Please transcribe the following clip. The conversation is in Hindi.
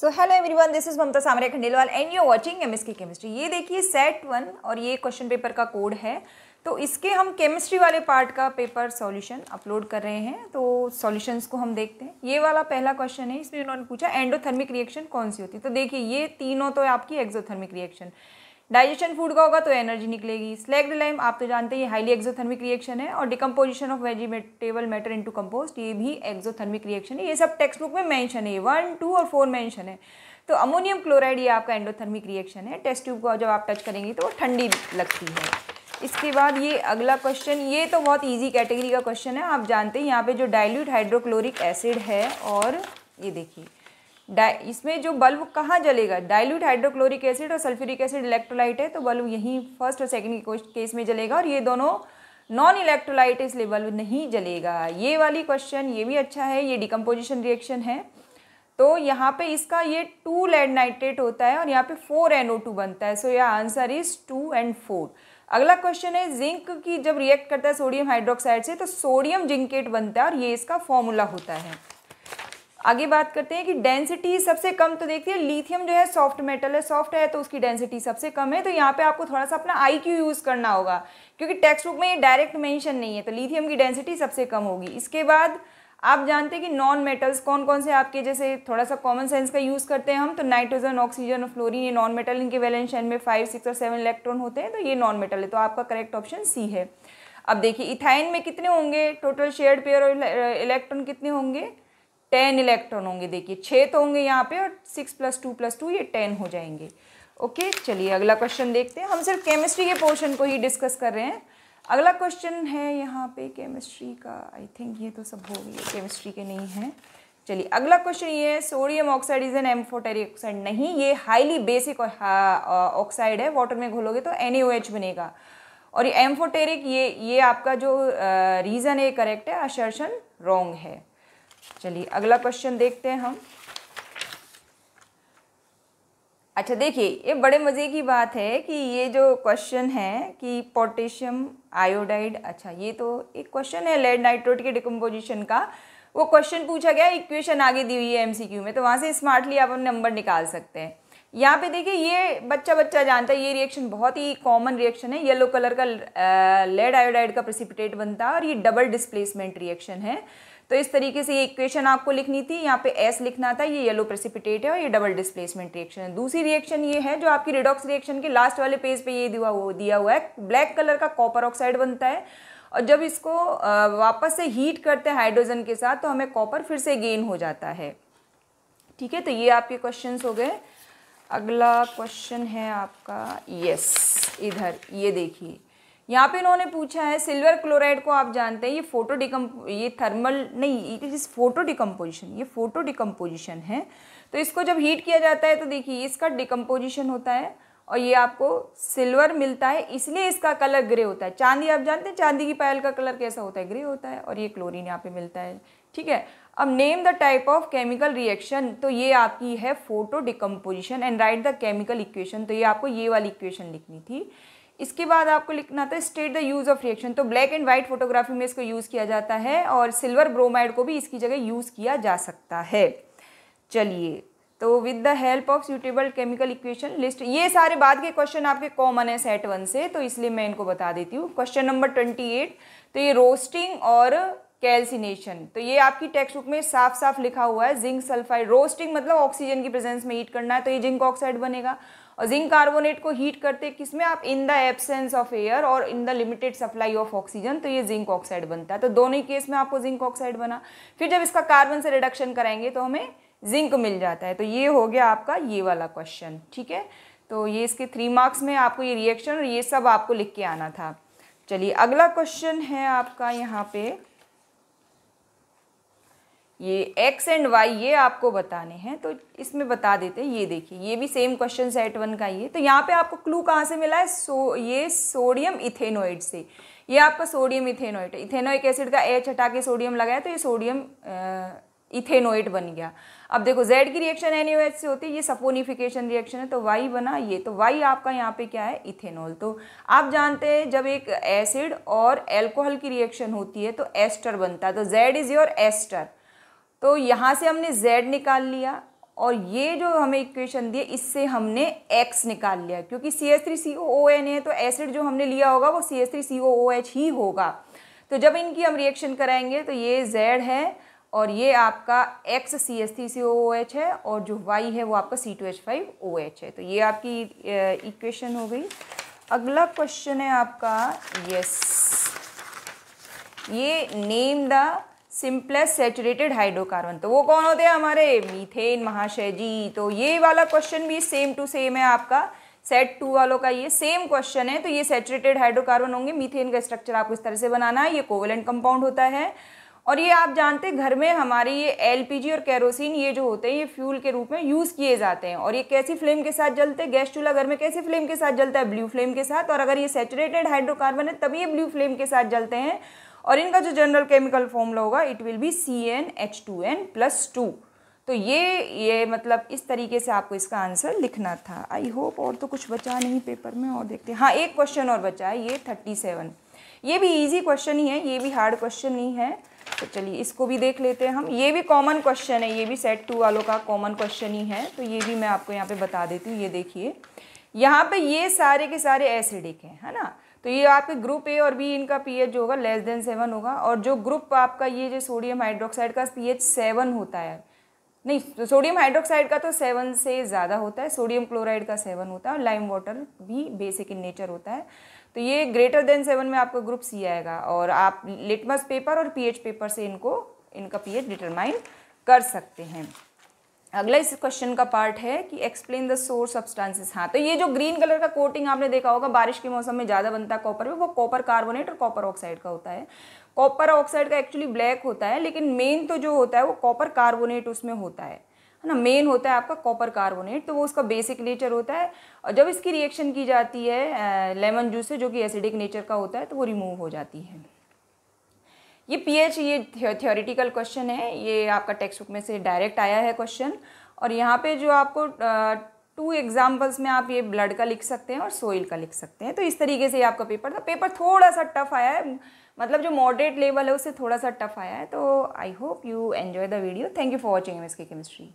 So hello everyone this is Mamta Samre Khandelwal and you watching की केमिस्ट्री ये देखिए सेट वन और ये क्वेश्चन पेपर का कोड है। तो इसके हम केमिस्ट्री वाले पार्ट का पेपर सॉल्यूशन अपलोड कर रहे हैं। तो सॉल्यूशंस को हम देखते हैं। ये वाला पहला क्वेश्चन है, इसमें उन्होंने पूछा एंडोथर्मिक रिएक्शन कौन सी होती है? तो देखिए, ये तीनों तो है आपकी एक्जोथर्मिक रिएक्शन डाइजेशन फ़ूड का होगा तो एनर्जी निकलेगी। स्लैग्ड लाइम आप तो जानते हैं, ये हाईली एक्सोथर्मिक रिएक्शन है और decomposition of vegetable matter into compost ये भी एक्सोथर्मिक रिएक्शन है। ये सब टेक्स्ट बुक में मेंशन है वन टू और फोर मेंशन है। तो अमोनियम क्लोराइड ये आपका एंडोथर्मिक रिएक्शन है। टेस्ट ट्यूब को जब आप टच करेंगे तो ठंडी लगती है। इसके बाद ये अगला क्वेश्चन ये तो बहुत ईजी कैटेगरी का क्वेश्चन है। आप जानते हैं, यहाँ पे जो डाइल्यूट हाइड्रोक्लोरिक एसिड है और ये देखिए इसमें जो बल्ब कहाँ जलेगा? डाइल्यूट हाइड्रोक्लोरिक एसिड और सल्फ्यूरिक एसिड इलेक्ट्रोलाइट है तो बल्ब यहीं फ़र्स्ट और सेकेंड केस में जलेगा और ये दोनों नॉन इलेक्ट्रोलाइट इसलिए बल्ब नहीं जलेगा। ये वाली क्वेश्चन ये भी अच्छा है, ये डिकम्पोजिशन रिएक्शन है। तो यहाँ पे इसका ये टू लेड नाइट्रेट होता है और यहाँ पे फोर एन बनता है। सो यह answer is two and four अगला क्वेश्चन है जिंक की जब रिएक्ट करता है सोडियम हाइड्रोक्साइड से तो सोडियम जिंकेट बनता है और ये इसका फॉर्मूला होता है। आगे बात करते हैं कि डेंसिटी सबसे कम तो देखिए लिथियम जो है सॉफ्ट मेटल है सॉफ्ट है तो उसकी डेंसिटी सबसे कम है तो यहाँ पे आपको थोड़ा सा अपना आई क्यू यूज़ करना होगा, क्योंकि टेक्स्ट बुक में ये डायरेक्ट मेंशन नहीं है तो लिथियम की डेंसिटी सबसे कम होगी। इसके बाद आप जानते हैं कि नॉन मेटल्स कौन कौन से आपके जैसे थोड़ा सा कॉमन सेंस का यूज़ करते हैं हम तो नाइट्रोजन ऑक्सीजन और फ्लोरिन ये नॉन मेटल इनके वैलेंस में फाइव सिक्स और सेवन इलेक्ट्रॉन होते हैं तो ये नॉन मेटल है तो आपका करेक्ट ऑप्शन सी है। अब देखिए इथाइन में कितने होंगे? टोटल शेयर्ड पेयर और इलेक्ट्रॉन कितने होंगे? टेन इलेक्ट्रॉन होंगे, देखिए छः तो होंगे यहाँ पे और six plus two plus two, ये टेन हो जाएँगे। ओके, चलिए, अगला क्वेश्चन देखते हैं। हम सिर्फ़ केमिस्ट्री के पोर्शन को ही डिस्कस कर रहे हैं। अगला क्वेश्चन है यहाँ पे केमिस्ट्री का। आई थिंक ये तो सब हो गया केमिस्ट्री के नहीं है। चलिए, अगला क्वेश्चन ये है sodium oxide is an amphoteric oxide नहीं, ये हाईली बेसिक ऑक्साइड है वाटर में घोलोगे तो एन बनेगा। और ये एम्फोटेरिक ये ये आपका जो रीज़न है करेक्ट है अशर्शन रॉन्ग है। चलिए, अगला क्वेश्चन देखते हैं हम। अच्छा देखिए, ये बड़े मज़े की बात है कि ये जो क्वेश्चन है कि पोटेशियम आयोडाइड अच्छा ये तो एक क्वेश्चन है लेड नाइट्रोट के डिकम्पोजिशन का। वो क्वेश्चन पूछा गया इक्वेशन आगे दी हुई है एमसीक्यू में तो वहाँ से स्मार्टली आप नंबर निकाल सकते हैं। यहाँ पे देखिए, ये बच्चा बच्चा जानता है, ये रिएक्शन बहुत ही कॉमन रिएक्शन है। येलो कलर का लेड आयोडाइड का प्रेसिपिटेट बनता है और ये डबल डिस्प्लेसमेंट रिएक्शन है। तो इस तरीके से ये इक्वेशन आपको लिखनी थी, यहाँ पे एस लिखना था, ये येलो प्रेसिपिटेट है और ये डबल डिस्प्लेसमेंट रिएक्शन है। दूसरी रिएक्शन ये है, जो आपकी रिडॉक्स रिएक्शन के लास्ट वाले पेज पे ये दिया हुआ दिया हुआ है ब्लैक कलर का कॉपर ऑक्साइड बनता है और जब इसको वापस से हीट करते हैं हाइड्रोजन के साथ तो हमें कॉपर फिर से गेन हो जाता है। ठीक है तो ये आपके क्वेश्चन हो गए। अगला क्वेश्चन है आपका यस इधर, ये देखिए। यहाँ पे इन्होंने पूछा है, सिल्वर क्लोराइड को आप जानते हैं, ये फ़ोटो डिकम, ये थर्मल नहीं इट इज़ फ़ोटो डिकम्पोजिशन, ये फ़ोटो डिकम्पोजिशन है। तो इसको जब हीट किया जाता है तो देखिए इसका डिकम्पोजिशन होता है और ये आपको सिल्वर मिलता है, इसलिए इसका कलर ग्रे होता है। चांदी, आप जानते हैं, चांदी की पायल का कलर कैसा होता है? ग्रे होता है और ये क्लोरीन यहाँ पे मिलता है, ठीक है? अब name the type of chemical reaction तो ये आपकी है photo decomposition and write the chemical equation तो ये आपको ये वाली इक्वेशन लिखनी थी। इसके बाद आपको लिखना था state the use of reaction तो ब्लैक एंड व्हाइट फोटोग्राफी में इसको यूज़ किया जाता है और सिल्वर ब्रोमाइड को भी इसकी जगह यूज़ किया जा सकता है। चलिए तो with the help of suitable chemical equation list ये सारे बाद के क्वेश्चन आपके कॉमन है सेट वन से तो इसलिए मैं इनको बता देती हूँ। क्वेश्चन नंबर ट्वेंटी एट तो ये रोस्टिंग और कैल्सिनेशन तो ये आपकी टेक्स्ट बुक में साफ़ साफ़ लिखा हुआ है। जिंक सल्फाइड रोस्टिंग मतलब ऑक्सीजन की प्रेजेंस में हीट करना है तो ये जिंक ऑक्साइड बनेगा। और जिंक कार्बोनेट को हीट करते किसमें आप in the absence of air और in the limited supply of oxygen तो ये जिंक ऑक्साइड बनता है। तो दोनों ही केस में आपको जिंक ऑक्साइड बना। फिर जब इसका कार्बन से रिडक्शन कराएँगे तो हमें जिंक मिल जाता है। तो ये हो गया आपका ये वाला क्वेश्चन ठीक है? तो ये इसके थ्री मार्क्स में आपको ये रिएक्शन और ये सब आपको लिख के आना था। चलिए, अगला क्वेश्चन है आपका यहाँ पे। ये एक्स एंड वाई ये आपको बताने हैं तो इसमें बता देते हैं, ये देखिए, ये भी सेम क्वेश्चन सेट वन का ही है। तो यहाँ पे आपको क्लू कहाँ से मिला है? सो ये सोडियम इथेनोइड से। ये आपका सोडियम इथेनोइड इथेनोइक एसिड का एच हटा के सोडियम लगाया तो ये सोडियम इथेनोइड बन गया। अब देखो जेड की रिएक्शन एन से होती है, ये सपोनिफिकेशन रिएक्शन है तो वाई बना ये। तो वाई आपका यहाँ पे क्या है? इथेनॉल तो आप जानते हैं, जब एक एसिड और एल्कोहल की रिएक्शन होती है तो एस्टर बनता है। तो जेड इज़ योर एस्टर तो यहाँ से हमने z निकाल लिया और ये जो हमें इक्वेशन दिए, इससे हमने एक्स निकाल लिया। क्योंकि C S three C O O N है तो एसिड जो हमने लिया होगा, वो C S three C O O H ही होगा। तो जब इनकी हम रिएक्शन कराएँगे तो ये जेड है और ये आपका X C S three C O H है और जो वाई है, वो आपका C two H five O H है। तो ये आपकी इक्वेशन हो गई। अगला क्वेश्चन है आपका यस ये name the simplest saturated hydrocarbon तो वो कौन होते हैं हमारे? मीथेन महाशय जी तो ये वाला क्वेश्चन भी सेम टू सेम है आपका। सेट टू वालों का ये सेम क्वेश्चन है तो ये सेचुरेटेड हाइड्रोकार्बन होंगे। मीथेन का स्ट्रक्चर आपको इस तरह से बनाना है। ये कोवेलेंट कंपाउंड होता है। और ये आप जानते हैं, घर में हमारी ये एलपीजी और कैरोसिन ये जो होते हैं, ये फ्यूल के रूप में यूज़ किए जाते हैं। और ये कैसी फ्लेम के साथ जलते हैं? गैस चूल्हा घर में कैसी फ्लेम के साथ जलता है? ब्लू फ्लेम के साथ। और अगर ये सेचुरेटेड हाइड्रोकार्बन है, तभी ये ब्लू फ्लेम के साथ जलते हैं। और इनका जो जनरल केमिकल फॉर्मूला होगा it will be C N H two N plus two तो ये ये मतलब इस तरीके से आपको इसका आंसर लिखना था। आई होप और तो कुछ बचा नहीं पेपर में, और देखते हैं। हाँ एक क्वेश्चन और बचा है, ये थर्टी सेवन ये भी इजी क्वेश्चन ही है, ये भी हार्ड क्वेश्चन नहीं है। तो चलिए, इसको भी देख लेते हैं हम। ये भी कॉमन क्वेश्चन है, ये भी सेट टू वालों का कॉमन क्वेश्चन ही है। तो ये भी मैं आपको यहाँ पे बता देती हूँ, ये देखिए। यहाँ पे ये सारे के सारे एसिडिक हैं, है ना? तो ये आपके ग्रुप ए और बी इनका पीएच जो होगा लेस देन सेवन होगा। और जो ग्रुप आपका ये जो सोडियम हाइड्रोक्साइड का पीएच सेवन होता है, नहीं तो सोडियम हाइड्रोक्साइड का तो सेवन से ज़्यादा होता है सोडियम क्लोराइड का सेवन होता है और लाइम वाटर भी बेसिक इन नेचर होता है। तो ये ग्रेटर देन सेवन में आपका ग्रुप सी आएगा और आप लिटमस पेपर और पीएच पेपर से इनको, इनका पीएच डिटरमाइन कर सकते हैं। अगला इस क्वेश्चन का पार्ट है कि एक्सप्लेन द सोर्स सब्सटेंसेस हाँ तो ये जो ग्रीन कलर का कोटिंग आपने देखा होगा, बारिश के मौसम में ज़्यादा बनता है कॉपर में, वो कॉपर कार्बोनेट और कॉपर ऑक्साइड का होता है। कॉपर ऑक्साइड का एक्चुअली ब्लैक होता है, लेकिन मेन तो जो होता है वो कॉपर कार्बोनेट उसमें होता है। है ना मेन होता है आपका कॉपर कार्बोनेट तो वो उसका बेसिक नेचर होता है। और जब इसकी रिएक्शन की जाती है लेमन जूस से, जो कि एसिडिक नेचर का होता है तो वो रिमूव हो जाती है। ये पी एच ये थियोरिटिकल क्वेश्चन है। ये आपका टेक्स्ट बुक में से डायरेक्ट आया है क्वेश्चन और यहाँ पे जो आपको टू एग्जाम्पल्स में आप ये ब्लड का लिख सकते हैं और सोइल का लिख सकते हैं। तो इस तरीके से ये आपका पेपर था। पेपर थोड़ा सा टफ आया है। मतलब जो मॉडरेट लेवल है, उससे थोड़ा सा टफ आया है। तो I hope you enjoy the video thank you for watching M S K chemistry